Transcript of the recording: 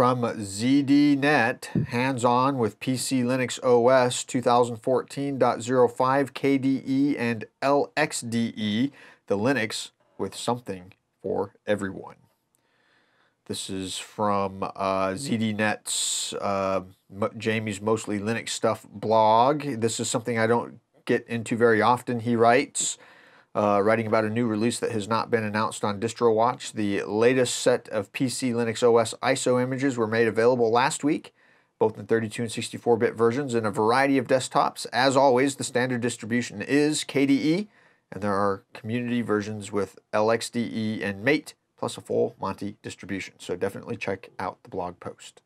from ZDNet, hands-on with PC Linux OS 2014.05 KDE and LXDE, the Linux with something for everyone. This is from uh, ZDNet's uh, Jamie's Mostly Linux Stuff blog. This is something I don't get into very often. He writes, uh, writing about a new release that has not been announced on DistroWatch. The latest set of PC Linux OS ISO images were made available last week, both in 32 and 64-bit versions in a variety of desktops. As always, the standard distribution is KDE, and there are community versions with LXDE and Mate, plus a full Monty distribution. So definitely check out the blog post.